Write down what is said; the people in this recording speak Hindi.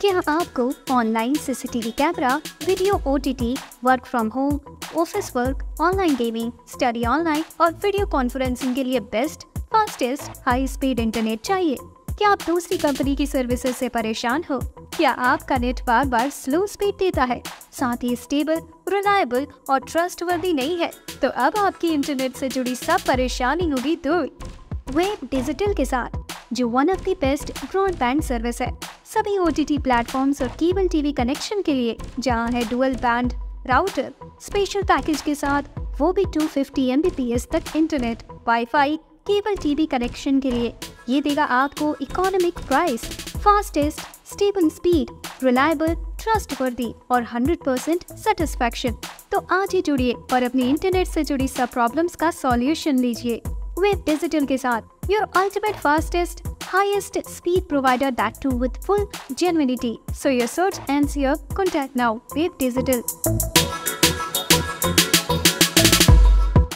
क्या आपको online CCTV camera video OTT work from home office work online gaming study online और वीडियो कॉन्फ्रेंसिंग के लिए best fastest high speed internet चाहिए। क्या आप दूसरी कंपनी की सर्विसेज़ से परेशान हो? क्या आपका नेट बार बार स्लो स्पीड देता है? साथ ही स्टेबल रिलायबल और ट्रस्टवर्दी नहीं है तो अब आपकी इंटरनेट से जुड़ी सब परेशानी होगी दूर। वेब डिजिटल के साथ, जो one of the best broadband service है। सभी ओ टी प्लेटफॉर्म्स और केबल टीवी कनेक्शन के लिए जहाँ है dual band router special package के साथ वो भी 250 फिफ्टी तक internet WiFi cable TV connection के लिए। ये देगा आपको economic price fastest stable speed reliable trust trustworthy और 100% सेटिस्फेक्शन तो आज ही जुड़िए और अपनी इंटरनेट से जुड़ी सब प्रॉब्लम्स का सॉल्यूशन लीजिए। वेब डिजिटल के साथ your ultimate fastest highest speed provider that too with full genuinity. So your search ends here. Contact now. Wave Digital.